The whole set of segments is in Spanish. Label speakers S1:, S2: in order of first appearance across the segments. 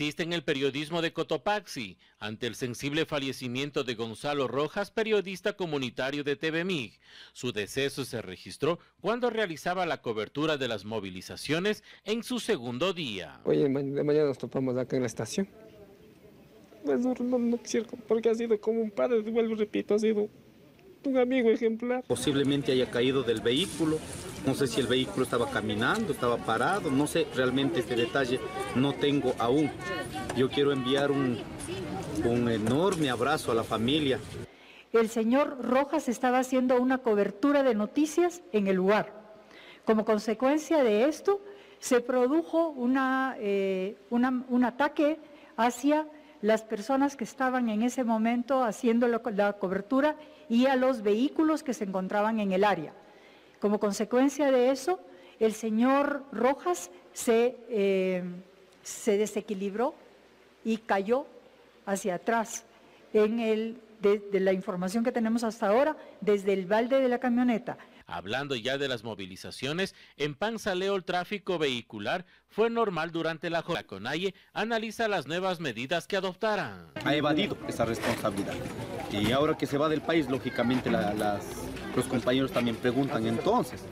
S1: insiste en el periodismo de Cotopaxi ante el sensible fallecimiento de Gonzalo Rojas, periodista comunitario de TVMIG. Su deceso se registró cuando realizaba la cobertura de las movilizaciones en su segundo día.
S2: Hoy de mañana nos topamos acá en la estación. Pues no, no, porque ha sido como un padre, vuelvo repito, ha sido un amigo ejemplar.
S3: Posiblemente haya caído del vehículo, no sé si el vehículo estaba caminando, estaba parado, no sé realmente este detalle, no tengo aún. Yo quiero enviar un, un enorme abrazo a la familia.
S4: El señor Rojas estaba haciendo una cobertura de noticias en el lugar. Como consecuencia de esto, se produjo una, eh, un ataque hacia las personas que estaban en ese momento haciendo la cobertura y a los vehículos que se encontraban en el área. Como consecuencia de eso, el señor Rojas se, eh, se desequilibró y cayó hacia atrás en el, de la información que tenemos hasta ahora, desde el balde de la camioneta
S1: Hablando ya de las movilizaciones, en Panzaleo el tráfico vehicular fue normal durante la jornada. Conalle analiza las nuevas medidas que adoptarán.
S3: Ha evadido esa responsabilidad. Y ahora que se va del país, lógicamente los compañeros también preguntan entonces,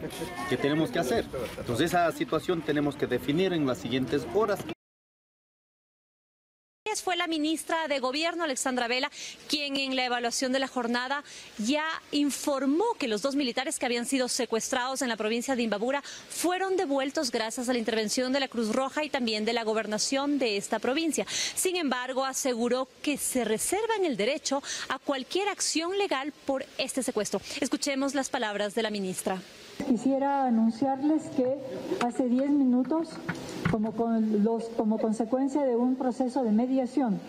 S3: ¿qué tenemos que hacer? Entonces esa situación tenemos que definir en las siguientes horas
S5: fue la ministra de Gobierno, Alexandra Vela, quien en la evaluación de la jornada ya informó que los dos militares que habían sido secuestrados en la provincia de Imbabura fueron devueltos gracias a la intervención de la Cruz Roja y también de la gobernación de esta provincia. Sin embargo, aseguró que se reservan el derecho a cualquier acción legal por este secuestro. Escuchemos las palabras de la ministra.
S4: Quisiera anunciarles que hace 10 minutos como, con los, como consecuencia de un proceso de mediación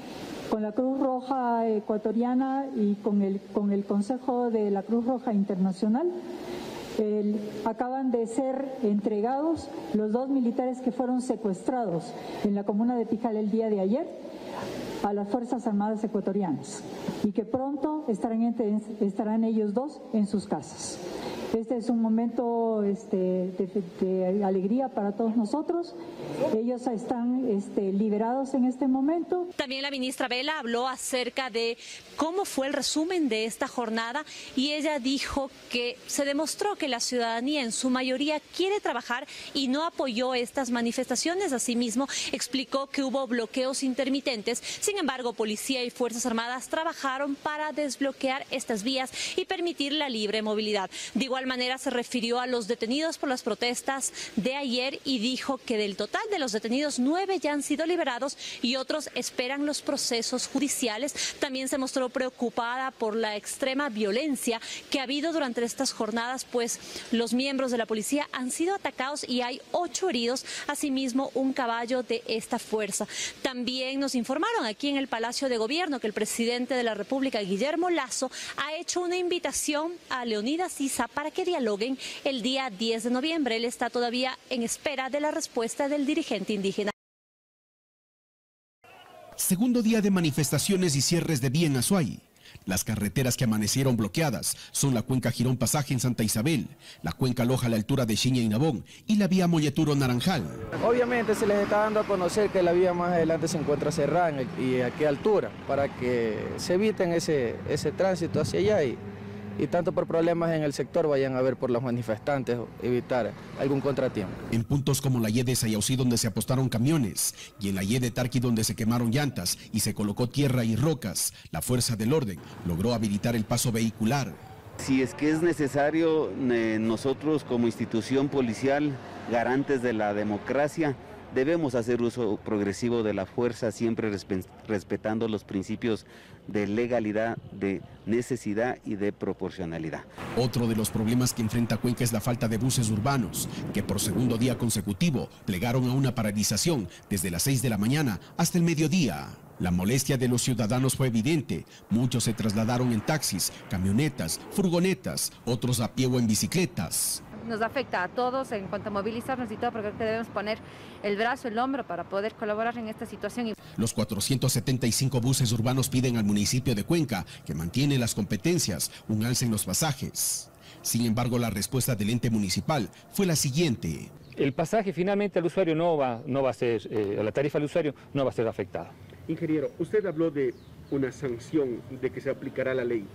S4: con la Cruz Roja Ecuatoriana y con el, con el Consejo de la Cruz Roja Internacional. acaban de ser entregados los dos militares que fueron secuestrados en la comuna de Pijal el día de ayer a las Fuerzas Armadas ecuatorianas y que pronto estarán, estarán ellos dos en sus casas. Este es un momento este, de, alegría para todos nosotros. Ellos están este, liberados en este momento.
S5: También la ministra Vela habló acerca de cómo fue el resumen de esta jornada y ella dijo que se demostró que la ciudadanía en su mayoría quiere trabajar y no apoyó estas manifestaciones. Asimismo, explicó que hubo bloqueos intermitentes. Sin embargo, policía y Fuerzas Armadas trabajaron para desbloquear estas vías y permitir la libre movilidad. Igual manera se refirió a los detenidos por las protestas de ayer y dijo que del total de los detenidos, nueve ya han sido liberados y otros esperan los procesos judiciales. También se mostró preocupada por la extrema violencia que ha habido durante estas jornadas, pues los miembros de la policía han sido atacados y hay ocho heridos, asimismo un caballo de esta fuerza. También nos informaron aquí en el Palacio de Gobierno que el presidente de la República, Guillermo Lazo, ha hecho una invitación a Leonidas Sisa para que dialoguen el día 10 de noviembre. Él está todavía en espera de la respuesta del dirigente indígena.
S6: Segundo día de manifestaciones y cierres de vía en Azuay. Las carreteras que amanecieron bloqueadas son la cuenca Girón Pasaje en Santa Isabel, la cuenca Loja a la altura de Chiña y Nabón y la vía Molleturo Naranjal.
S2: Obviamente se les está dando a conocer que la vía más adelante se encuentra cerrada y a qué altura, para que se eviten ese, ese tránsito hacia allá y y tanto por problemas en el sector vayan a ver por los manifestantes, evitar algún contratiempo.
S6: En puntos como la Y de Sayausí donde se apostaron camiones y en la Y de Tarqui donde se quemaron llantas y se colocó tierra y rocas, la fuerza del orden logró habilitar el paso vehicular.
S7: Si es que es necesario, eh, nosotros como institución policial, garantes de la democracia, debemos hacer uso progresivo de la fuerza, siempre respetando los principios de legalidad, de necesidad y de proporcionalidad.
S6: Otro de los problemas que enfrenta Cuenca es la falta de buses urbanos, que por segundo día consecutivo plegaron a una paralización desde las 6 de la mañana hasta el mediodía. La molestia de los ciudadanos fue evidente. Muchos se trasladaron en taxis, camionetas, furgonetas, otros a pie o en bicicletas
S8: nos afecta a todos en cuanto a movilizarnos y todo, porque debemos poner el brazo, el hombro para poder colaborar en esta situación.
S6: Los 475 buses urbanos piden al municipio de Cuenca, que mantiene las competencias, un alce en los pasajes. Sin embargo, la respuesta del ente municipal fue la siguiente.
S9: el pasaje finalmente al usuario no va, no va a ser, eh, la tarifa al usuario no va a ser afectada.
S10: Ingeniero, usted habló de una sanción de que se aplicará la ley.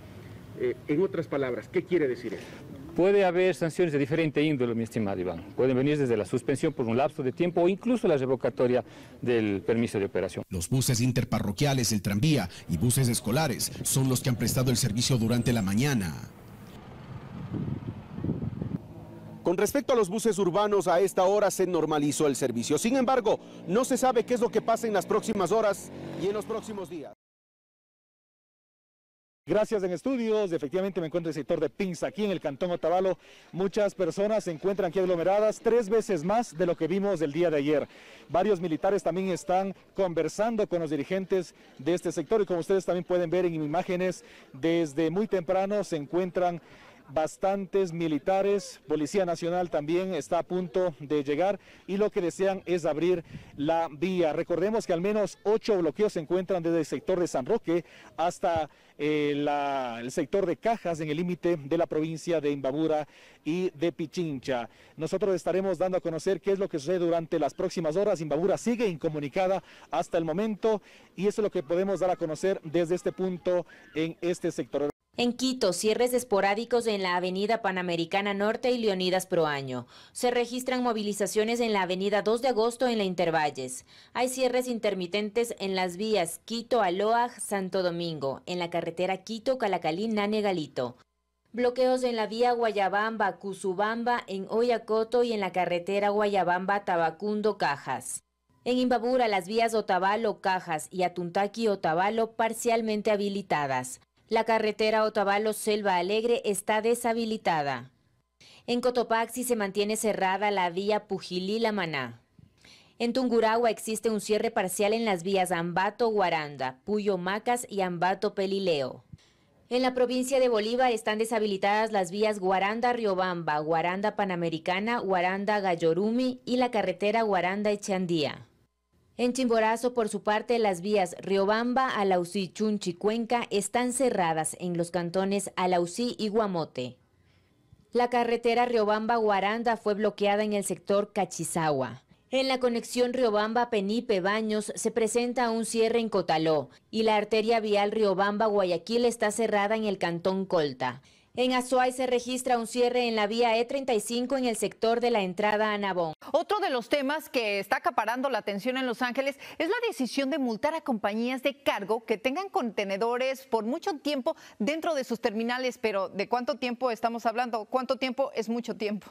S10: Eh, en otras palabras, ¿qué quiere decir eso?
S9: Puede haber sanciones de diferente índole, mi estimado Iván. Pueden venir desde la suspensión por un lapso de tiempo o incluso la revocatoria del permiso de operación.
S6: Los buses interparroquiales, el tranvía y buses escolares son los que han prestado el servicio durante la mañana.
S11: Con respecto a los buses urbanos, a esta hora se normalizó el servicio. Sin embargo, no se sabe qué es lo que pasa en las próximas horas y en los próximos días.
S12: Gracias en estudios, efectivamente me encuentro en el sector de Pinza, aquí en el Cantón Otavalo. Muchas personas se encuentran aquí aglomeradas, tres veces más de lo que vimos el día de ayer. Varios militares también están conversando con los dirigentes de este sector y como ustedes también pueden ver en imágenes, desde muy temprano se encuentran bastantes militares, Policía Nacional también está a punto de llegar y lo que desean es abrir la vía. Recordemos que al menos ocho bloqueos se encuentran desde el sector de San Roque hasta eh, el sector de Cajas en el límite de la provincia de Imbabura y de Pichincha. Nosotros estaremos dando a conocer qué es lo que sucede durante las próximas horas. Imbabura sigue incomunicada hasta el momento y eso es lo que podemos dar a conocer desde este punto en este sector.
S13: En Quito, cierres esporádicos en la Avenida Panamericana Norte y Leonidas Proaño. Se registran movilizaciones en la Avenida 2 de Agosto en la Intervalles. Hay cierres intermitentes en las vías Quito-Aloaj, Santo Domingo, en la carretera Quito-Calacalí, Nane Galito. Bloqueos en la vía Guayabamba-Cusubamba, en Oyacoto y en la carretera Guayabamba-Tabacundo, Cajas. En Imbabura, las vías Otavalo, Cajas y Atuntaqui, Otavalo parcialmente habilitadas. La carretera Otavalo-Selva Alegre está deshabilitada. En Cotopaxi se mantiene cerrada la vía Pujilí-La En Tunguragua existe un cierre parcial en las vías Ambato-Guaranda, Puyo-Macas y Ambato-Pelileo. En la provincia de Bolívar están deshabilitadas las vías Guaranda-Riobamba, Guaranda-Panamericana, Guaranda-Gayorumi y la carretera Guaranda-Echandía. En Chimborazo, por su parte, las vías Riobamba, Alausí, Chunchi, Cuenca están cerradas en los cantones Alausí y Guamote. La carretera Riobamba-Guaranda fue bloqueada en el sector Cachizagua. En la conexión Riobamba-Penipe Baños se presenta un cierre en Cotaló y la arteria vial Riobamba-Guayaquil está cerrada en el cantón Colta. En Azuay se registra un cierre en la vía E35 en el sector de la entrada a Nabón.
S14: Otro de los temas que está acaparando la atención en Los Ángeles es la decisión de multar a compañías de cargo que tengan contenedores por mucho tiempo dentro de sus terminales, pero ¿de cuánto tiempo estamos hablando? ¿Cuánto tiempo es mucho tiempo?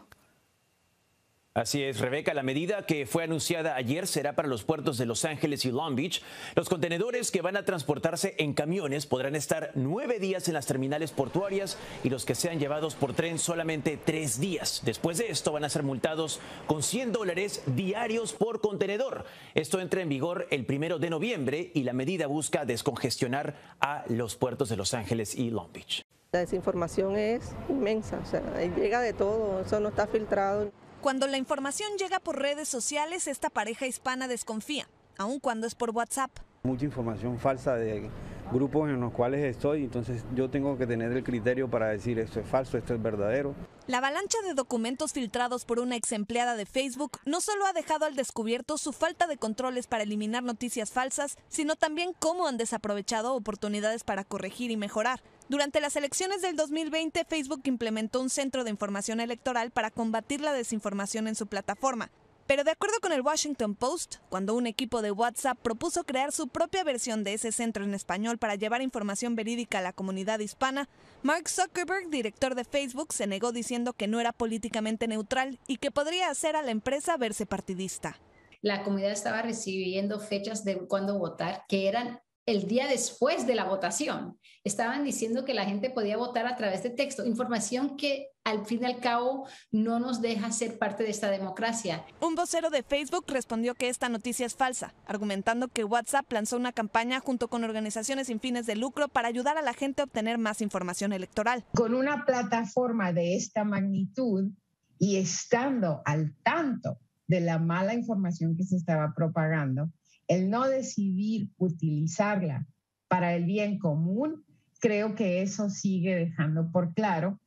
S15: Así es, Rebeca. La medida que fue anunciada ayer será para los puertos de Los Ángeles y Long Beach. Los contenedores que van a transportarse en camiones podrán estar nueve días en las terminales portuarias y los que sean llevados por tren solamente tres días. Después de esto van a ser multados con 100 dólares diarios por contenedor. Esto entra en vigor el primero de noviembre y la medida busca descongestionar a los puertos de Los Ángeles y Long Beach.
S16: La desinformación es inmensa, o sea, llega de todo, eso no está filtrado.
S17: Cuando la información llega por redes sociales, esta pareja hispana desconfía, aun cuando es por WhatsApp.
S18: Mucha información falsa de grupos en los cuales estoy, entonces yo tengo que tener el criterio para decir esto es falso, esto es verdadero.
S17: La avalancha de documentos filtrados por una ex empleada de Facebook no solo ha dejado al descubierto su falta de controles para eliminar noticias falsas, sino también cómo han desaprovechado oportunidades para corregir y mejorar. Durante las elecciones del 2020, Facebook implementó un centro de información electoral para combatir la desinformación en su plataforma. Pero de acuerdo con el Washington Post, cuando un equipo de WhatsApp propuso crear su propia versión de ese centro en español para llevar información verídica a la comunidad hispana, Mark Zuckerberg, director de Facebook, se negó diciendo que no era políticamente neutral y que podría hacer a la empresa verse partidista.
S19: La comunidad estaba recibiendo fechas de cuándo votar que eran el día después de la votación. Estaban diciendo que la gente podía votar a través de texto, información que al fin y al cabo no nos deja ser parte de esta democracia.
S17: Un vocero de Facebook respondió que esta noticia es falsa, argumentando que WhatsApp lanzó una campaña junto con organizaciones sin fines de lucro para ayudar a la gente a obtener más información electoral.
S20: Con una plataforma de esta magnitud y estando al tanto de la mala información que se estaba propagando, el no decidir utilizarla para el bien común, creo que eso sigue dejando por claro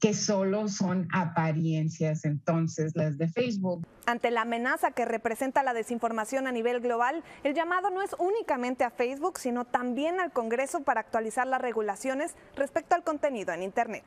S20: que solo son apariencias entonces las de Facebook.
S17: Ante la amenaza que representa la desinformación a nivel global, el llamado no es únicamente a Facebook, sino también al Congreso para actualizar las regulaciones respecto al contenido en Internet.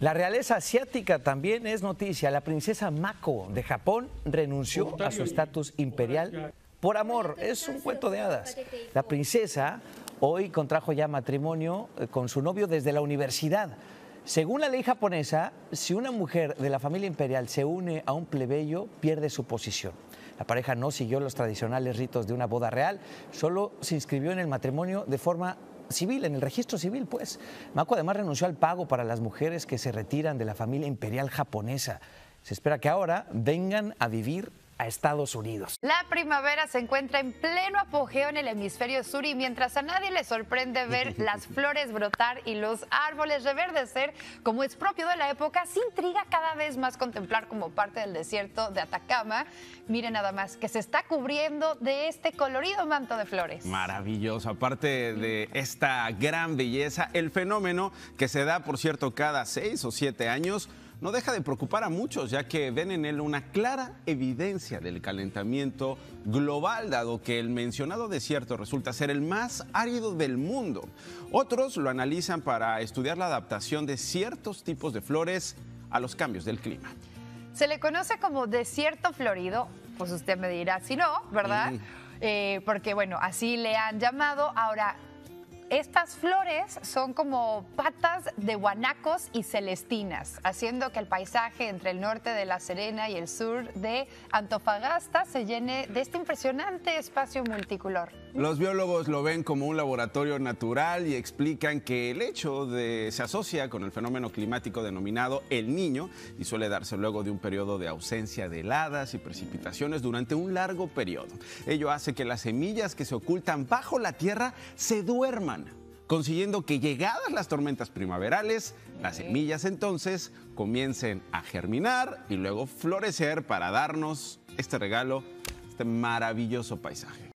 S14: La realeza asiática también es noticia. La princesa Mako de Japón renunció a su estatus imperial por amor. Es un cuento de hadas. La princesa hoy contrajo ya matrimonio eh, con su novio desde la universidad. Según la ley japonesa, si una mujer de la familia imperial se une a un plebeyo, pierde su posición. La pareja no siguió los tradicionales ritos de una boda real, solo se inscribió en el matrimonio de forma civil, en el registro civil, pues. Mako además renunció al pago para las mujeres que se retiran de la familia imperial japonesa. Se espera que ahora vengan a vivir a Estados Unidos.
S1: La primavera se encuentra en pleno apogeo en el hemisferio sur y mientras a nadie le sorprende ver las flores brotar y los árboles reverdecer como es propio de la época, se intriga cada vez más contemplar como parte del desierto de Atacama. Miren nada más que se está cubriendo de este colorido manto de flores.
S21: Maravilloso, aparte de esta gran belleza, el fenómeno que se da, por cierto, cada seis o siete años no deja de preocupar a muchos, ya que ven en él una clara evidencia del calentamiento global, dado que el mencionado desierto resulta ser el más árido del mundo. Otros lo analizan para estudiar la adaptación de ciertos tipos de flores a los cambios del clima.
S1: Se le conoce como desierto florido, pues usted me dirá si no, ¿verdad? Eh, porque bueno, así le han llamado. Ahora, estas flores son como patas de guanacos y celestinas, haciendo que el paisaje entre el norte de La Serena y el sur de Antofagasta se llene de este impresionante espacio multicolor.
S21: Los biólogos lo ven como un laboratorio natural y explican que el hecho se asocia con el fenómeno climático denominado el niño y suele darse luego de un periodo de ausencia de heladas y precipitaciones durante un largo periodo. Ello hace que las semillas que se ocultan bajo la tierra se duerman consiguiendo que llegadas las tormentas primaverales, las semillas entonces comiencen a germinar y luego florecer para darnos este regalo, este maravilloso paisaje.